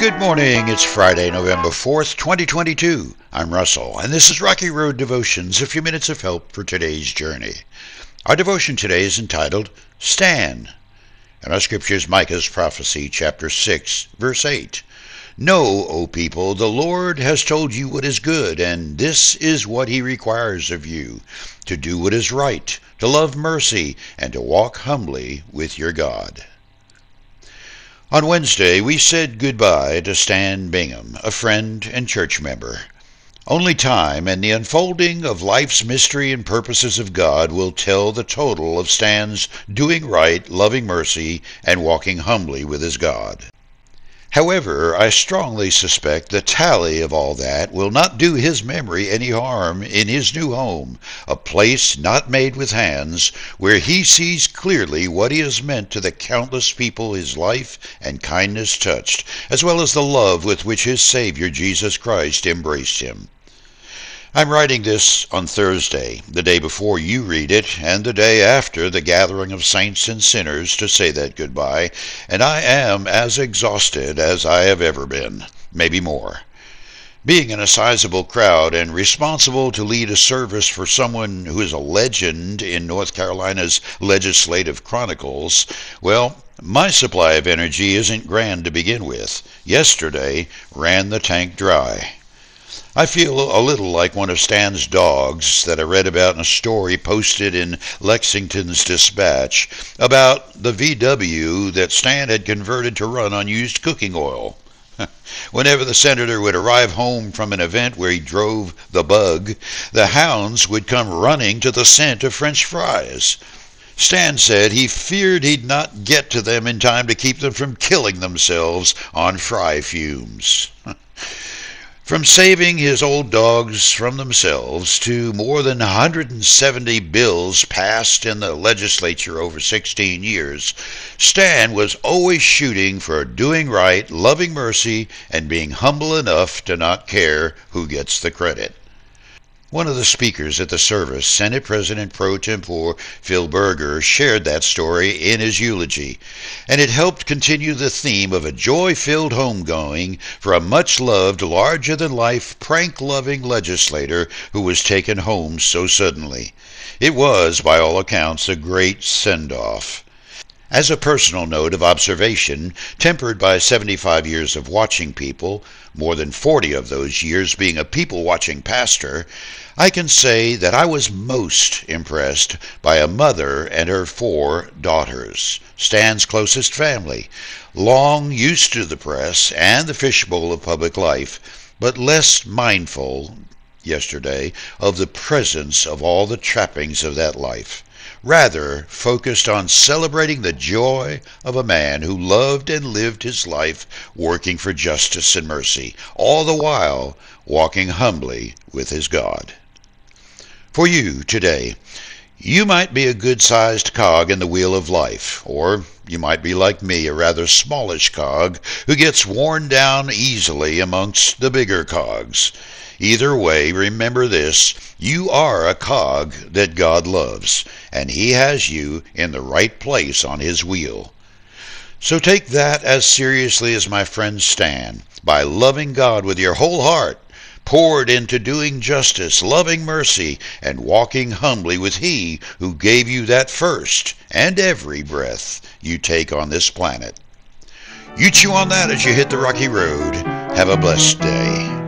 Good morning. It's Friday, November 4th, 2022. I'm Russell, and this is Rocky Road Devotions, a few minutes of help for today's journey. Our devotion today is entitled Stan. And our scripture is Micah's prophecy, chapter 6, verse 8. No, O people, the Lord has told you what is good, and this is what he requires of you to do what is right, to love mercy, and to walk humbly with your God. On Wednesday, we said goodbye to Stan Bingham, a friend and church member. Only time and the unfolding of life's mystery and purposes of God will tell the total of Stan's doing right, loving mercy, and walking humbly with his God. However, I strongly suspect the tally of all that will not do his memory any harm in his new home, a place not made with hands, where he sees clearly what he has meant to the countless people his life and kindness touched, as well as the love with which his Savior Jesus Christ embraced him. I'm writing this on Thursday, the day before you read it, and the day after the gathering of saints and sinners to say that goodbye, and I am as exhausted as I have ever been, maybe more. Being in a sizable crowd and responsible to lead a service for someone who is a legend in North Carolina's legislative chronicles, well, my supply of energy isn't grand to begin with. Yesterday ran the tank dry. I feel a little like one of Stan's dogs that I read about in a story posted in Lexington's Dispatch about the VW that Stan had converted to run on used cooking oil. Whenever the senator would arrive home from an event where he drove the bug, the hounds would come running to the scent of French fries. Stan said he feared he'd not get to them in time to keep them from killing themselves on fry fumes. From saving his old dogs from themselves to more than 170 bills passed in the legislature over 16 years, Stan was always shooting for doing right, loving mercy, and being humble enough to not care who gets the credit. One of the speakers at the service, Senate President pro tempore Phil Berger, shared that story in his eulogy, and it helped continue the theme of a joy filled homegoing for a much loved, larger than life, prank loving legislator who was taken home so suddenly. It was, by all accounts, a great send off. As a personal note of observation, tempered by 75 years of watching people, more than 40 of those years being a people watching pastor, I can say that I was most impressed by a mother and her four daughters, Stan's closest family, long used to the press and the fishbowl of public life, but less mindful yesterday of the presence of all the trappings of that life rather focused on celebrating the joy of a man who loved and lived his life working for justice and mercy, all the while walking humbly with his God. For you today, you might be a good sized cog in the wheel of life, or you might be like me, a rather smallish cog who gets worn down easily amongst the bigger cogs. Either way, remember this you are a cog that God loves, and He has you in the right place on His wheel. So take that as seriously as my friends Stan by loving God with your whole heart, poured into doing justice, loving mercy, and walking humbly with He who gave you that first and every breath you take on this planet. You chew on that as you hit the rocky road. Have a blessed day.